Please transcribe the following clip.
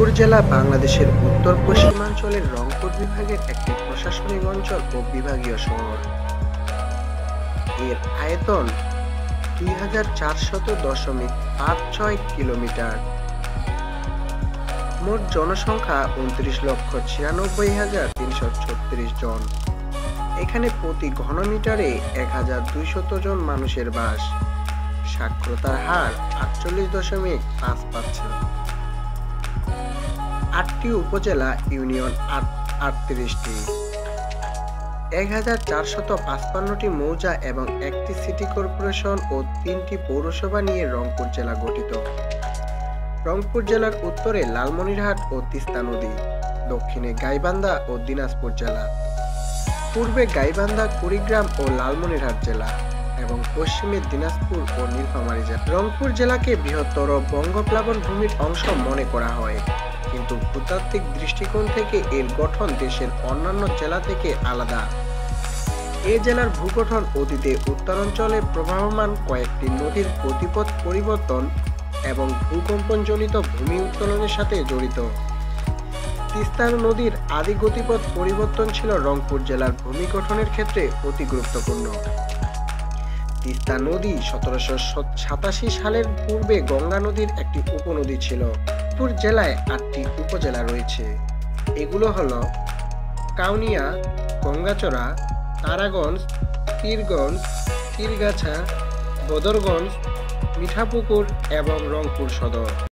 রংপুর জেলা বাংলাদেশের উত্তর পশ্চিমাঞ্চলের রংপুর বিভাগের একটি প্রশাসনিক অঞ্চল ও বিভাগীয় শহর। এর আয়তন দুই হাজার কিলোমিটার। মোট জনসংখ্যা উনত্রিশ লক্ষ ছিয়ানব্বই হাজার তিনশো ছত্রিশ জন। এখানে প্রতি ঘনমিটারে এক হাজার দুইশত জন মানুষের বাস। সাক্ষরতার হার আটচল্লিশ দশমিক পাঁচ পার্সেন্ট আটটি উপজেলা ইউনিয়ন আটত্রিশটি। এক হাজার চারশত পাঁচপান্নটি মৌজা এবং একটি সিটি কর্পোরেশন ও তিনটি পৌরসভা নিয়ে রংপুর জেলা গঠিত। রংপুর জেলার উত্তরে লালমনিরহাট ও তিস্তা নদী, দক্ষিণে গাইবান্ধা ও দিনাজপুর জেলা, পূর্বে গাইবান্ধা, কুড়িগ্রাম ও লালমনিরহাট জেলা। এবং পশ্চিমে দিনাজপুর ও নীলফামারী জেলা। রংপুর জেলাকে বৃহত্তর বঙ্গপ্লাবন ভূমির অংশ মনে করা হয়। কিন্তু ভূতাত্ত্বিক দৃষ্টিকোণ থেকে এর গঠন দেশের অন্যান্য জেলা থেকে আলাদা। এ জেলার ভূগঠন অতীতে উত্তরাঞ্চলে প্রবাহমান কয়েকটি নদীর গতিপথ পরিবর্তন এবং ভূকম্পনজনিত ভূমি উত্তোলনের সাথে জড়িত। তিস্তা নদীর আদি গতিপথ পরিবর্তন ছিল রংপুর জেলার ভূমি গঠনের ক্ষেত্রে অতি গুরুত্বপূর্ণ। তিস্তা নদী সতেরোশো সাতাশি সালের পূর্বে গঙ্গা নদীর একটি উপনদী ছিল। পুর জেলায় আটটি উপজেলা রয়েছে। এগুলো হলো কাউনিয়া, গঙ্গাচড়া, তারাগঞ্জ, পীরগঞ্জ, পীরগাছা, বদরগঞ্জ, মিঠাপুকুর এবং রংপুর সদর।